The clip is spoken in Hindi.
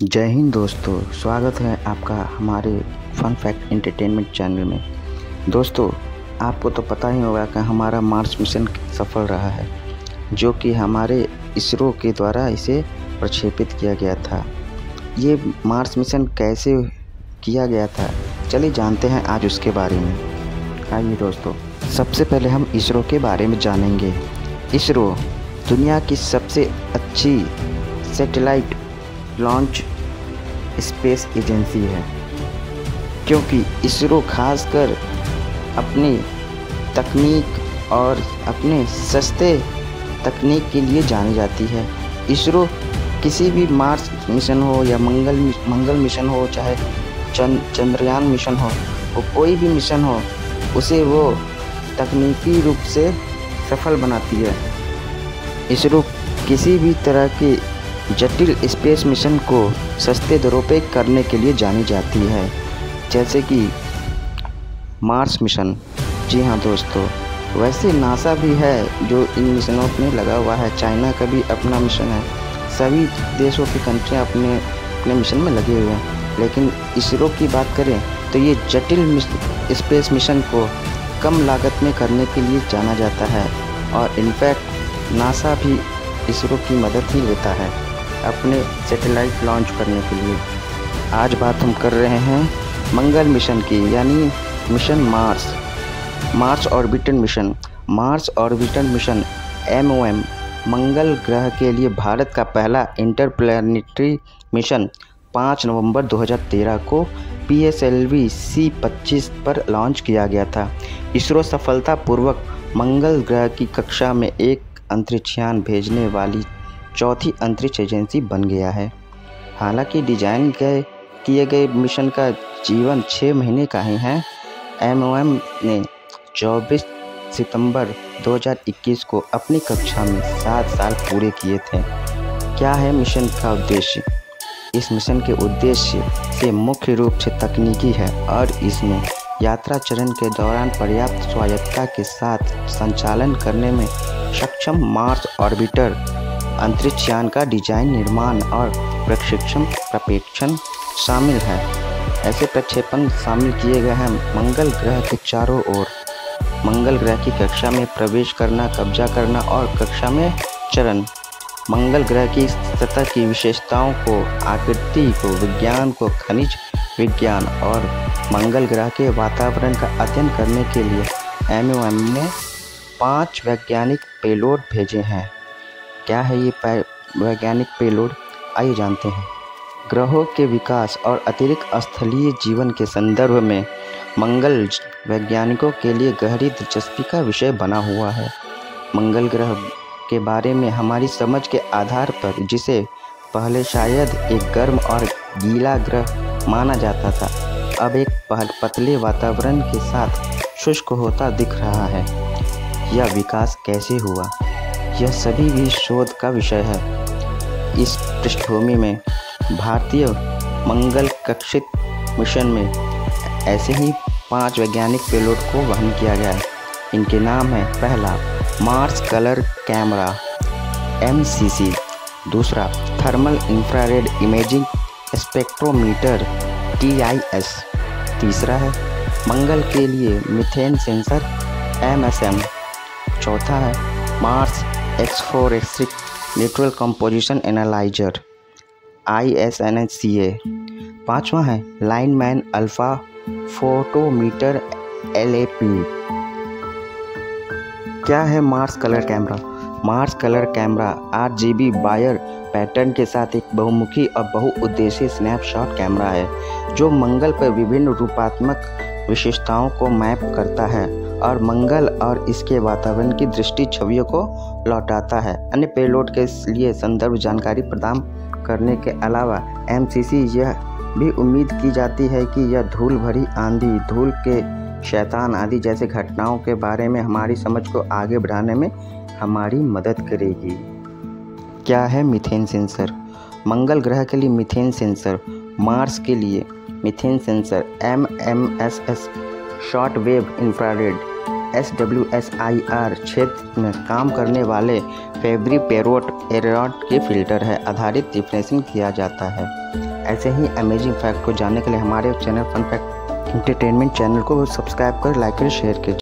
जय हिंद दोस्तों, स्वागत है आपका हमारे फन फैक्ट एंटरटेनमेंट चैनल में। दोस्तों, आपको तो पता ही होगा कि हमारा मार्स मिशन सफल रहा है, जो कि हमारे इसरो के द्वारा इसे प्रक्षेपित किया गया था। ये मार्स मिशन कैसे किया गया था? चलिए जानते हैं आज उसके बारे में। आइए दोस्तों, सबसे पहले हम इसरो के बारे में जानेंगे। इसरो दुनिया की सबसे अच्छी सैटेलाइट लॉन्च स्पेस एजेंसी है, क्योंकि इसरो खासकर अपनी तकनीक और अपने सस्ते तकनीक के लिए जानी जाती है। इसरो किसी भी मार्स मिशन हो या मंगल मंगल मिशन हो, चाहे चंद, चंद्रयान मिशन हो, वो कोई भी मिशन हो, उसे वो तकनीकी रूप से सफल बनाती है। इसरो किसी भी तरह की जटिल स्पेस मिशन को सस्ते दरों पे करने के लिए जानी जाती है। जैसे कि मार्स मिशन। जी हाँ दोस्तों, वैसे नासा भी है जो इन मिशनों में लगा हुआ है। चाइना का भी अपना मिशन है। सभी देशों की कंट्रियाँ अपने अपने मिशन में लगे हुए हैं। लेकिन इसरो की बात करें तो ये जटिल स्पेस मिशन को कम लागत में करने के लिए जाना जाता है। और इनफैक्ट नासा भी इसरो की मदद ही लेता है। अपने सैटेलाइट लॉन्च करने के लिए। आज बात हम कर रहे हैं मंगल मिशन की, यानी mission Mars Mars orbital mission Mars orbital mission MOM Mangal ग्रह के लिए भारत का पहला इंटरप्लानिटरी मिशन 5 नवंबर 2013 को P S L V C पच्चीस पर लॉन्च किया गया था। इसरो सफलतापूर्वक मंगल ग्रह की कक्षा में एक अंतरिक्षयान भेजने वाली चौथी अंतरिक्ष एजेंसी बन गया है। हालाँकि डिज़ाइन गए, किए गए मिशन का जीवन छः महीने का ही है। एमओएम ने 24 सितंबर 2021 को अपनी कक्षा में सात साल पूरे किए थे। क्या है मिशन का उद्देश्य? इस मिशन के उद्देश्य से मुख्य रूप से तकनीकी है और इसमें यात्रा चरण के दौरान पर्याप्त स्वायत्ता के साथ संचालन करने में सक्षम मार्स ऑर्बिटर अंतरिक्षयान का डिज़ाइन, निर्माण और प्रशिक्षण प्रपेक्षण शामिल है। ऐसे प्रक्षेपण शामिल किए गए हैं मंगल ग्रह के चारों ओर। मंगल ग्रह की कक्षा में प्रवेश करना, कब्जा करना और कक्षा में चरण मंगल ग्रह की सतह की विशेषताओं को, आकृति को, विज्ञान को, खनिज विज्ञान और मंगल ग्रह के वातावरण का अध्ययन करने के लिए एम ने पाँच वैज्ञानिक पेलोड भेजे हैं। क्या है ये वैज्ञानिक पेलोड? आइए जानते हैं। ग्रहों के विकास और अतिरिक्त स्थलीय जीवन के संदर्भ में मंगल वैज्ञानिकों के लिए गहरी दिलचस्पी का विषय बना हुआ है। मंगल ग्रह के बारे में हमारी समझ के आधार पर जिसे पहले शायद एक गर्म और गीला ग्रह माना जाता था, अब एक पतले वातावरण के साथ शुष्क होता दिख रहा है। यह विकास कैसे हुआ? यह सभी भी शोध का विषय है। इस पृष्ठभूमि में भारतीय मंगल कक्षित मिशन में ऐसे ही पाँच वैज्ञानिक पेलोड को वहन किया गया है। इनके नाम है पहला मार्स कलर कैमरा एमसीसी दूसरा thermal infrared imaging spectrometer TIS तीसरा है, मंगल के लिए मिथेन सेंसर एमएसएम चौथा है Mars exospheric neutral composition analyser I S N H C A पाँचवा है Lyman alpha photometer L A P क्या है Mars colour camera Mars colour camera आठ जी बी बायर पैटर्न के साथ एक बहुमुखी और बहुउद्देशीय स्नैपशॉट कैमरा है, जो मंगल पर विभिन्न रूपात्मक विशेषताओं को मैप करता है। और मंगल और इसके वातावरण की दृष्टि छवियों को लौटाता है। अन्य पेलोड के लिए संदर्भ जानकारी प्रदान करने के अलावा एम यह भी उम्मीद की जाती है कि यह धूल भरी आंधी, धूल के शैतान आदि जैसे घटनाओं के बारे में हमारी समझ को आगे बढ़ाने में हमारी मदद करेगी। क्या है मिथेन सेंसर? मंगल ग्रह के लिए मिथेन सेंसर, मार्स के लिए methane sensor M M S S short wave infrared S W S I R क्षेत्र में काम करने वाले फेब्री पेरोट एरोट के फ़िल्टर है। आधारित डिफ्रेंसिंग किया जाता है। ऐसे ही अमेजिंग फैक्ट को जानने के लिए हमारे channel fun fact entertainment channel को सब्सक्राइब कर लाइक और शेयर कीजिए।